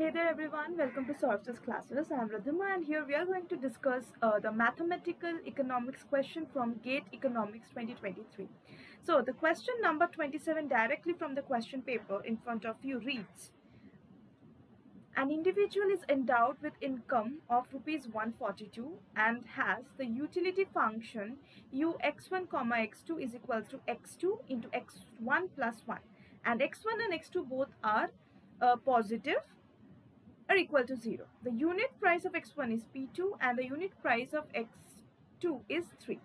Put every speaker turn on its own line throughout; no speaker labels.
Hey there everyone, welcome to Sourav's classes. I am Radhima and here we are going to discuss uh, the mathematical economics question from GATE Economics 2023. So the question number 27 directly from the question paper in front of you reads An individual is endowed with income of rupees 142 and has the utility function u x1 comma x2 is equals to x2 into x1 plus 1 and x1 and x2 both are uh, positive are equal to 0. The unit price of x1 is p2 and the unit price of x2 is 3.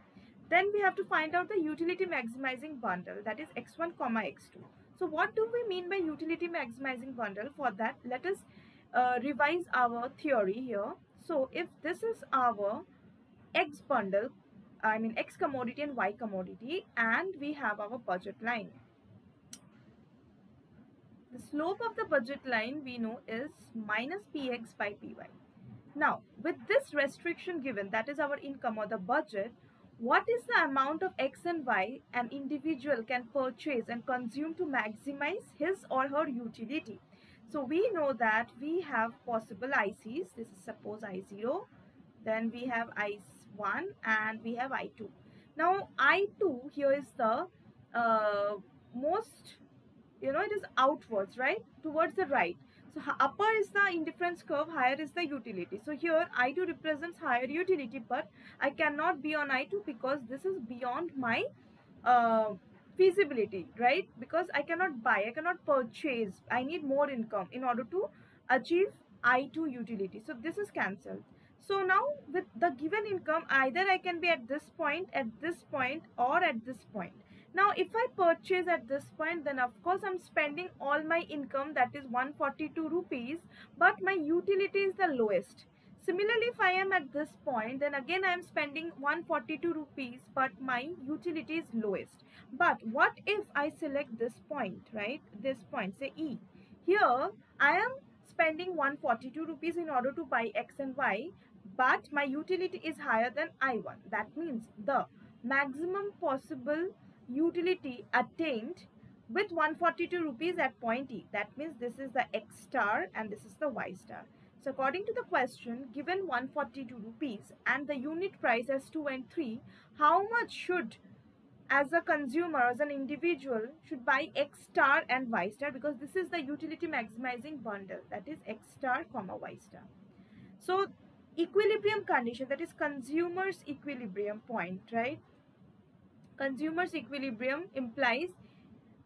Then we have to find out the utility maximizing bundle that is x1 comma x2. So what do we mean by utility maximizing bundle? For that let us uh, revise our theory here. So if this is our x bundle, I mean x commodity and y commodity and we have our budget line the slope of the budget line we know is minus px by py. Now, with this restriction given, that is our income or the budget, what is the amount of x and y an individual can purchase and consume to maximize his or her utility? So we know that we have possible ICs. This is suppose I0. Then we have I1 and we have I2. Now I2 here is the uh, most you know it is outwards right? Towards the right. So upper is the indifference curve higher is the utility. So here i2 represents higher utility but i cannot be on i2 because this is beyond my uh, feasibility right? Because i cannot buy i cannot purchase. I need more income in order to achieve i2 utility. So this is cancelled. So now with the given income either i can be at this point at this point or at this point now, if I purchase at this point, then of course I'm spending all my income that is 142 rupees, but my utility is the lowest. Similarly, if I am at this point, then again I am spending 142 rupees, but my utility is lowest. But what if I select this point, right? This point, say E. Here, I am spending 142 rupees in order to buy X and Y, but my utility is higher than I1. That means the maximum possible utility attained with 142 rupees at point E. That means this is the X star and this is the Y star. So according to the question, given 142 rupees and the unit price as 2 and 3, how much should as a consumer, as an individual, should buy X star and Y star because this is the utility maximizing bundle that is X star comma Y star. So equilibrium condition that is consumer's equilibrium point, right? Consumer's equilibrium implies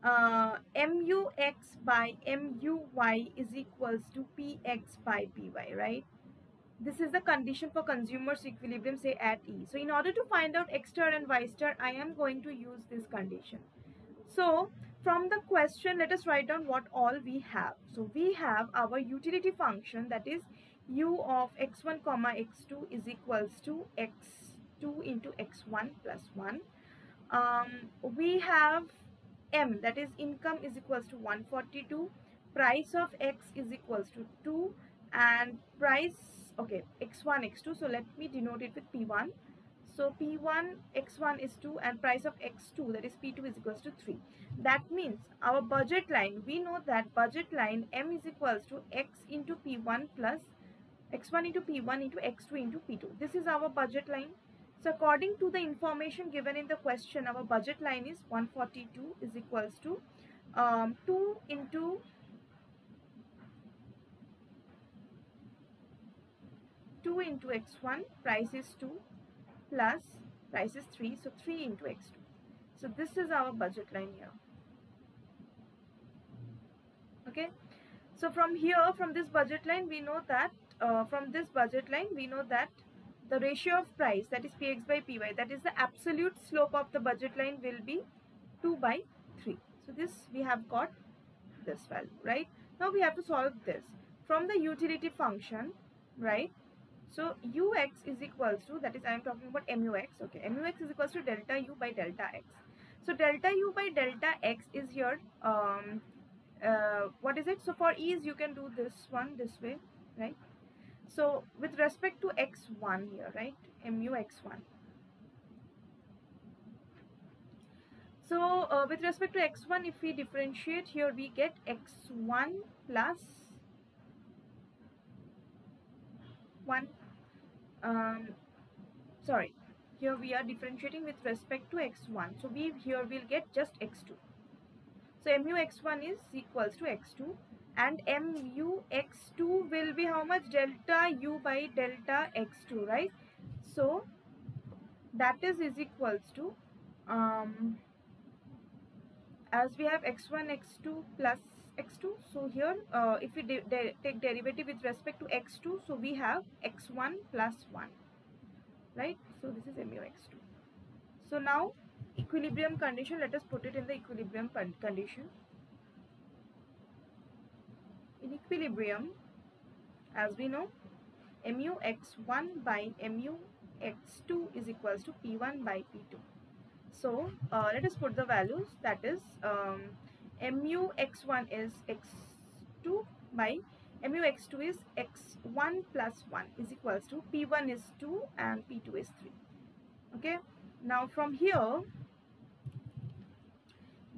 uh, MUX by MUY is equals to PX by PY, right? This is the condition for consumer's equilibrium, say at E. So in order to find out X star and Y star, I am going to use this condition. So from the question, let us write down what all we have. So we have our utility function that is u of x1 comma x2 is equals to x2 into x1 plus 1 um, we have m that is income is equals to 142 price of x is equals to 2 and price okay x1 x2 so let me denote it with p1 so p1 x1 is 2 and price of x2 that is p2 is equals to 3 that means our budget line we know that budget line m is equals to x into p1 plus x1 into p1 into x2 into p2 this is our budget line so according to the information given in the question, our budget line is 142 is equals to um, 2 into 2 into x1 price is 2 plus price is 3 so 3 into x2 so this is our budget line here. Okay? So from here from this budget line we know that uh, from this budget line we know that the ratio of price that is px by py that is the absolute slope of the budget line will be 2 by 3 so this we have got this value right? Now we have to solve this. From the utility function right? So ux is equals to that is i am talking about mux okay? Mux is equals to delta u by delta x. So delta u by delta x is here um uh, what is it? So for ease you can do this one this way right so with respect to x1 here, right? mu x1. So uh, with respect to x1, if we differentiate here, we get x1 x1 um, sorry here we are differentiating with respect to x1 so we here will get just x2 so mu x1 is equals to x2 and mu x2 will be how much? Delta u by delta x2 right? So that is is equals to um, as we have x1 x2 plus x2 so here uh, if we de de take derivative with respect to x2 so we have x1 plus 1 right? So this is mu x2 so now equilibrium condition let us put it in the equilibrium condition. In equilibrium as we know mu x1 by mu x2 is equals to p1 by p2 so uh, let us put the values that is um, mu x1 is x2 by mu x2 is x1 plus 1 is equals to p1 is 2 and p2 is 3 okay now from here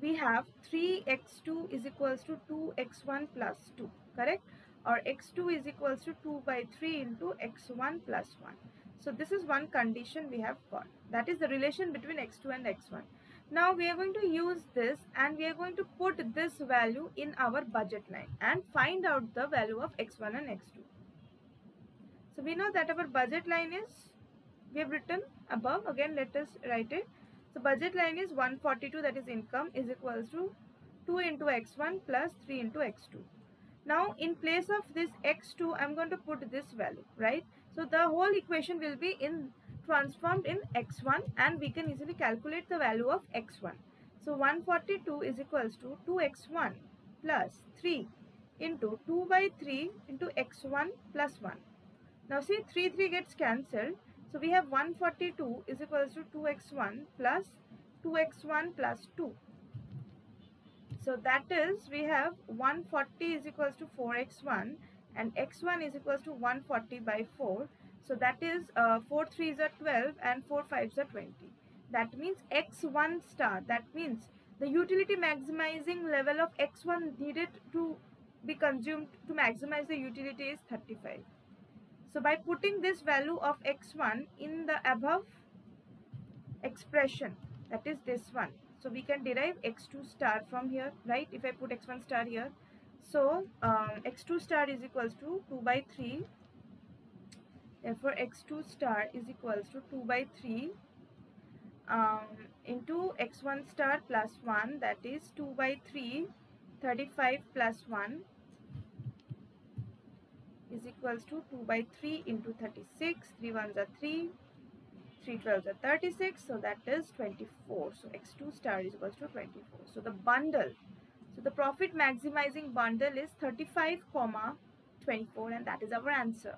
we have 3x2 is equals to 2x1 plus 2 correct? Or x2 is equals to 2 by 3 into x1 plus 1 so this is one condition we have got. That is the relation between x2 and x1 now we are going to use this and we are going to put this value in our budget line and find out the value of x1 and x2. So we know that our budget line is, we have written above, again let us write it. So budget line is 142 that is income is equals to 2 into x1 plus 3 into x2. Now in place of this x2 I am going to put this value right. So the whole equation will be in transformed in x1 and we can easily calculate the value of x1. So 142 is equals to 2x1 plus 3 into 2 by 3 into x1 plus 1. Now see 3 3 gets cancelled. So we have 142 is equals to 2x1 plus 2x1 plus 2. So that is we have 140 is equals to 4x1 and x1 is equals to 140 by 4 so that is uh, 4 3s are 12 and 4 5s are 20. That means x1 star. That means the utility maximizing level of x1 needed to be consumed to maximize the utility is 35. So by putting this value of x1 in the above expression that is this one. So we can derive x2 star from here right if I put x1 star here. So um, x2 star is equals to 2 by 3 therefore x2 star is equals to 2 by 3 um, into x1 star plus 1 that is 2 by 3 35 plus 1 is equals to 2 by 3 into 36 3 ones are 3 3 12s are 36 so that is 24 so x2 star is equals to 24 so the bundle. So the profit maximizing bundle is 35 comma 24 and that is our answer